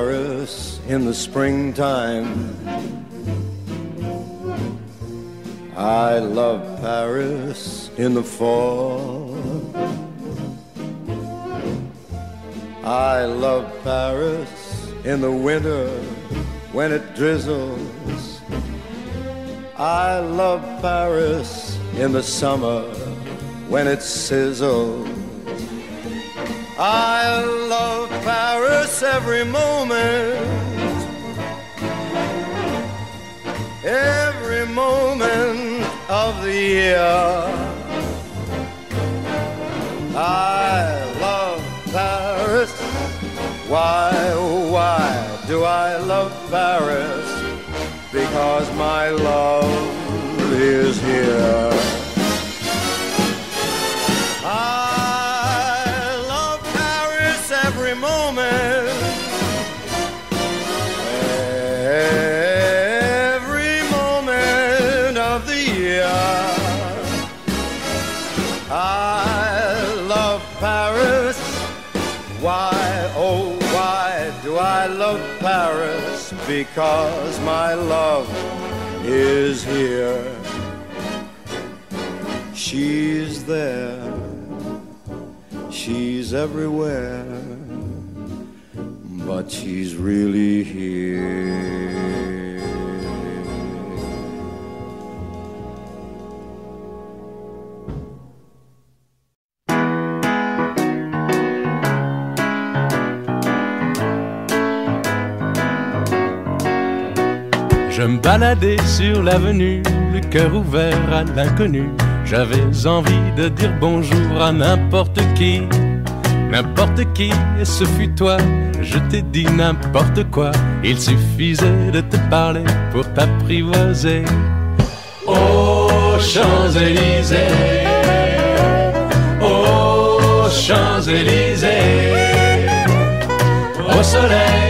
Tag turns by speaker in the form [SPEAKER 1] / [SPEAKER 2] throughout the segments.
[SPEAKER 1] Paris in the springtime. I love Paris in the fall. I love Paris in the winter when it drizzles. I love Paris in the summer when it sizzles. I love Paris every moment. Every moment of the year. I love Paris. Why, why do I love Paris? Because my love is here. Because my love is here. She's there. She's everywhere. But she's really here.
[SPEAKER 2] Je me baladais sur l'avenue, le cœur ouvert à l'inconnu. J'avais envie de dire bonjour à n'importe qui, n'importe qui, et ce fut toi. Je t'ai dit n'importe quoi, il suffisait de te parler pour t'apprivoiser. Aux Champs-Élysées, aux Champs-Élysées, au soleil,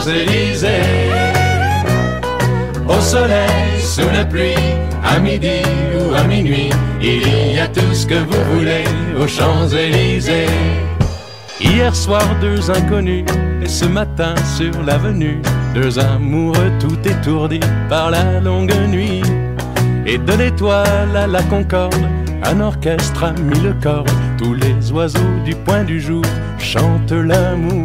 [SPEAKER 2] Champs-Élysées, au soleil, sous la pluie, à midi ou à minuit, il y a tout ce que vous voulez aux Champs-Élysées. Hier soir, deux inconnus, et ce matin sur l'avenue, deux amoureux tout étourdis par la longue nuit. Et de l'étoile à la concorde, un orchestre a mis le tous les oiseaux du point du jour chantent l'amour.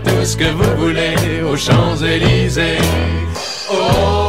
[SPEAKER 2] tout ce que vous voulez aux Champs-Élysées, aux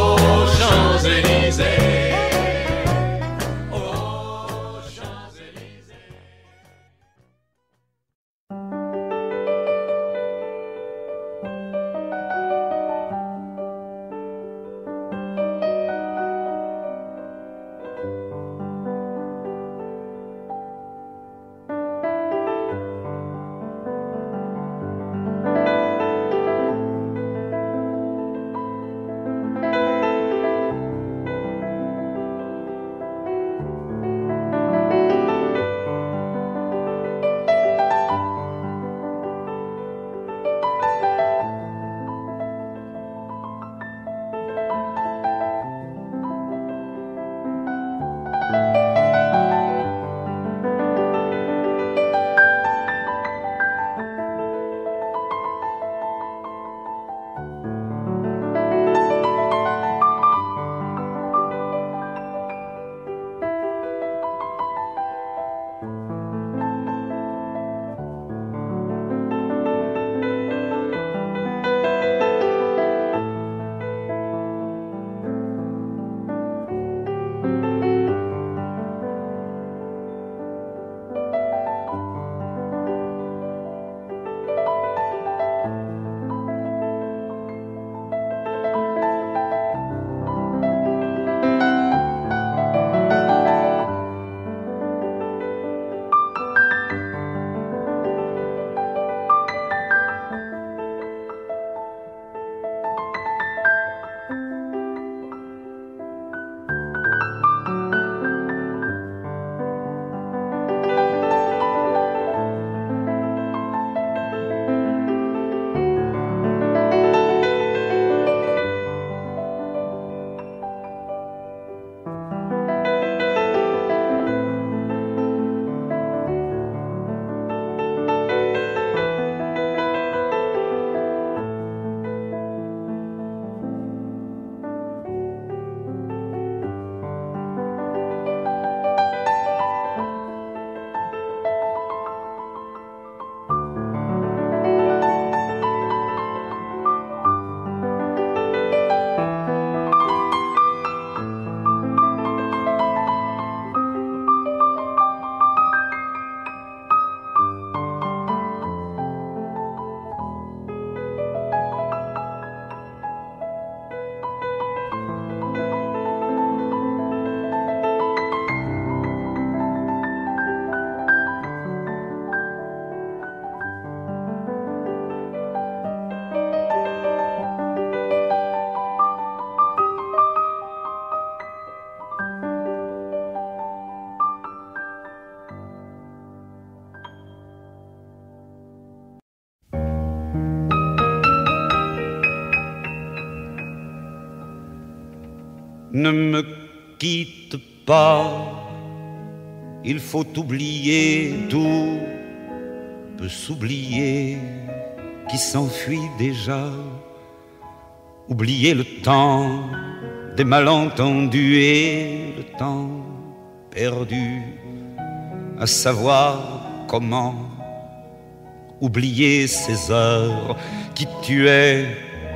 [SPEAKER 3] Ne me quitte pas, il faut oublier tout, peut s'oublier qui s'enfuit déjà. Oublier le temps des malentendus et le temps perdu. À savoir comment oublier ces heures qui tuaient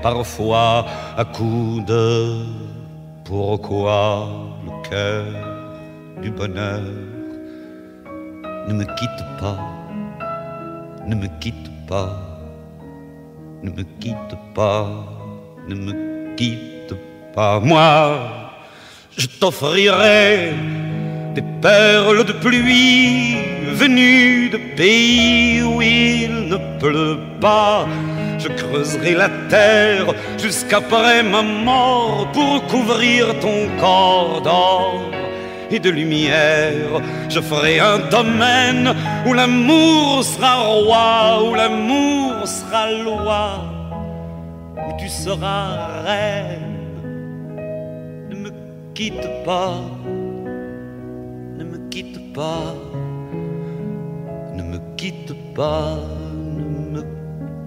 [SPEAKER 3] parfois à coups de pourquoi le cœur du bonheur ne me quitte pas, ne me quitte pas, ne me quitte pas, ne me quitte pas. Moi, je t'offrirai des perles de pluie venues de pays où il ne pleut pas. Je creuserai la terre jusqu'après ma mort pour couvrir ton corps d'or et de lumière. Je ferai un domaine où l'amour sera roi, où l'amour sera loi, où tu seras reine. Ne me quitte pas, ne me quitte pas, ne me quitte pas, ne me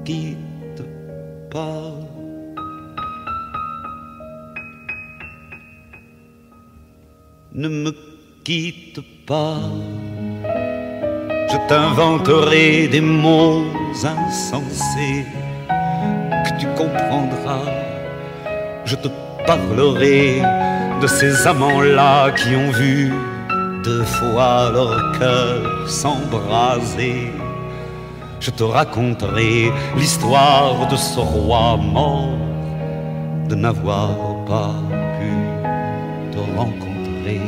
[SPEAKER 3] quitte ne me quitte pas. Je t'inventerai des mots insensés que tu comprendras. Je te parlerai de ces amants-là qui ont vu deux fois leur cœur s'embraser. Je te raconterai l'histoire de ce roi mort de n'avoir pas pu te rencontrer.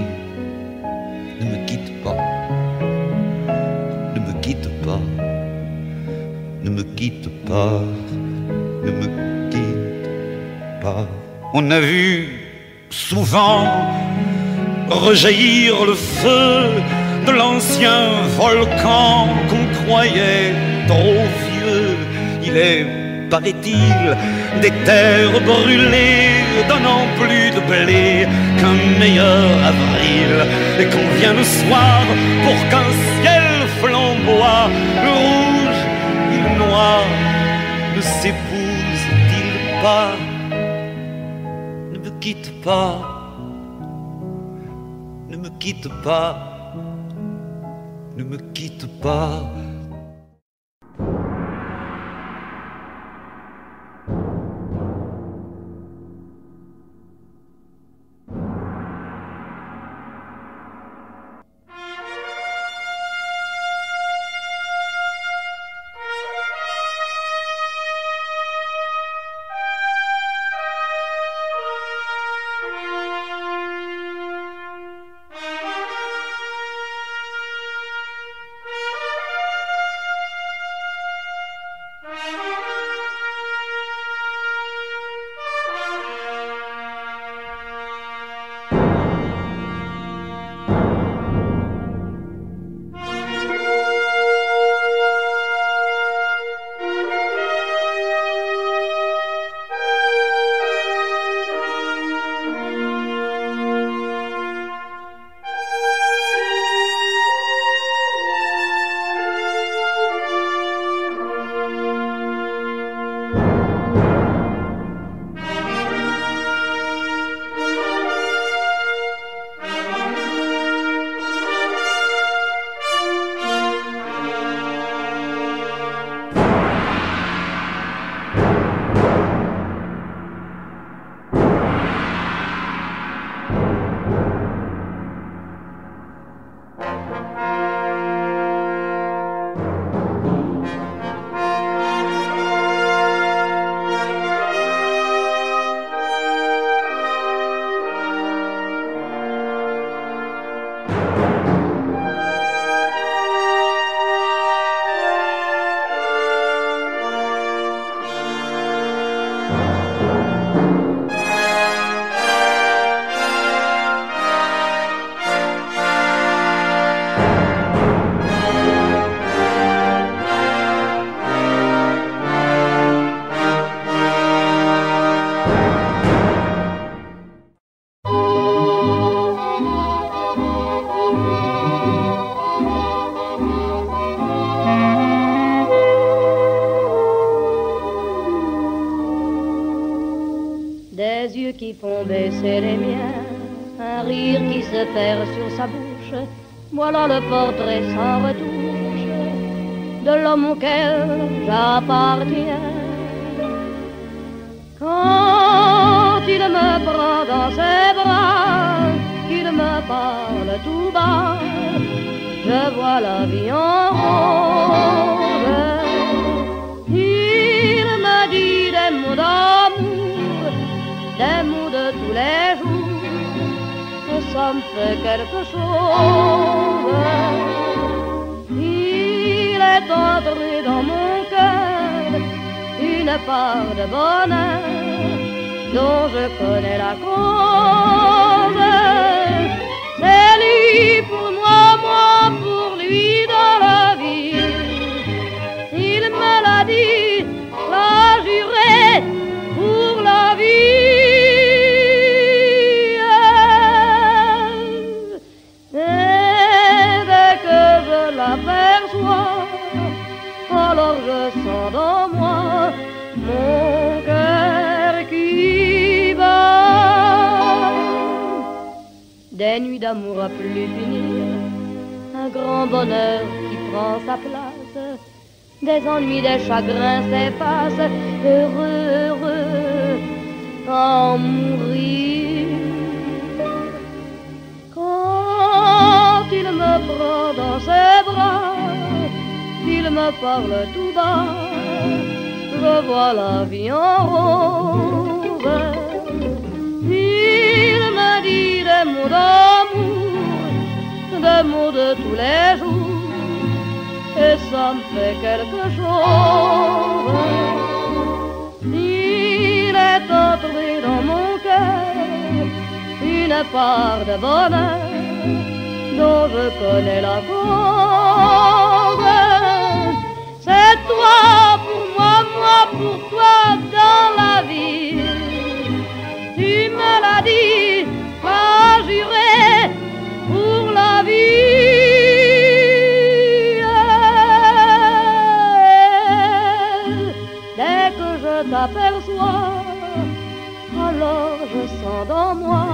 [SPEAKER 3] Ne me quitte pas, ne me quitte pas, ne me quitte pas, ne me quitte pas. On a vu souvent rejaillir le feu de l'ancien volcan croyait trop vieux. Il est, paraît-il, des terres brûlées donnant plus de blé qu'un meilleur avril. Et qu'on vient le soir pour qu'un ciel flamboie, le rouge et le noir ne s'épousent-ils pas Ne me quitte pas, ne me quitte pas, ne me quitte pas.
[SPEAKER 4] you qui font baisser les miens, un rire qui se perd sur sa bouche. Voilà le portrait sans retouche de l'homme auquel j'appartiens. Quand il me prend dans ses bras, qu'il me parle tout bas, je vois la vie en rose. Il me dit des mots tous les jours, et ça fait quelque chose. Il est entré dans mon cœur une part de bonheur dont je connais la cause. C'est lui pour moi, moi pour lui dans la vie. Il me l'a dit, Des nuits d'amour à plus finir, un grand bonheur qui prend sa place, des ennuis, des chagrins s'effacent, heureux, heureux, en mourir. Quand il me prend dans ses bras, il me parle tout bas, je vois la vie en rose. Dit des mots d'amour, des mots de tous les jours, et ça me fait quelque chose. Il est entré dans mon cœur une part de bonheur dont je connais la cause. C'est toi pour moi, moi pour toi dans la vie. Tu me l'as dit, juré pour la vie. Dès que je t'aperçois, alors je sens dans moi.